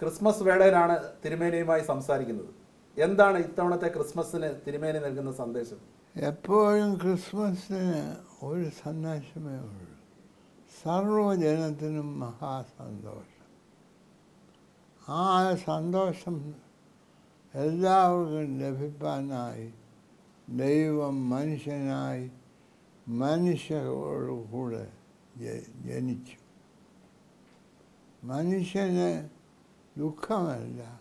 Christmas വേളയിലാണ് തിരുമേനിയുമായി സംസാരിക്കുന്നത്. എന്താണ് ഇത്തവണത്തെ ക്രിസ്മസിന് തിരുമേനി നൽകുന്ന സന്ദേശം? എപ്പോഴും ക്രിസ്മസിന് ഒരു സന്ദേശമേ ഉള്ളൂ. സർവജനത്തിനും മഹാസന്തോഷം. ആ സന്തോഷം എല്ലാവർക്കും ലഭിക്കാനായി ദൈവം മനുഷ്യനായി മനുഷ്യരോടുകൂടെ ജനിച്ചു. മനുഷ്യന് ദുഃഖമല്ല.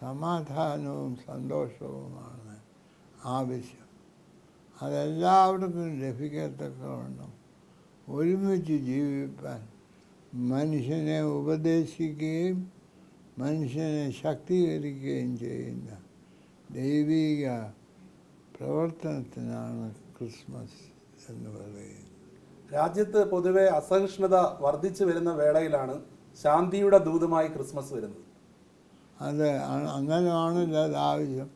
സമാധാനവും സന്തോഷവുമാണ് ആവശ്യം. അതെല്ലാവർക്കും ലഭിക്കത്തക്കവണ്ണം ഒരുമിച്ച് ജീവിപ്പാൻ മനുഷ്യനെ ഉപദേശിക്കുകയും മനുഷ്യനെ ശക്തീകരിക്കുകയും ചെയ്യുന്ന ദൈവിക പ്രവർത്തനത്തിനാണ് ക്രിസ്മസ് എന്ന് പറയുന്നത്. രാജ്യത്ത് പൊതുവെ അസഹിഷ്ണുത വർദ്ധിച്ചു വരുന്ന വേളയിലാണ് ശാന്തിയുടെ ദൂതമായി ക്രിസ്മസ് വരുന്നത്. അതെ അങ്ങനെയാണ് അത് ആവശ്യം.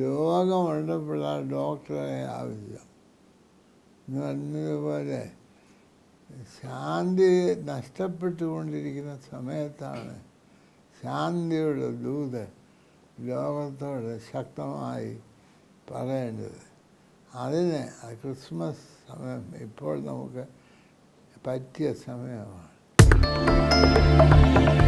രോഗമുള്ളപ്പോഴാണ് ഡോക്ടറെ ആവശ്യം. പറഞ്ഞതുപോലെ ശാന്തി നഷ്ടപ്പെട്ടുകൊണ്ടിരിക്കുന്ന സമയത്താണ് ശാന്തിയുടെ ദൂത് ലോകത്തോട് ശക്തമായി പറയേണ്ടത്. അതിന് ക്രിസ്മസ് സമയം ഇപ്പോൾ നമുക്ക് പറ്റിയ സമയമാണ്. Bye.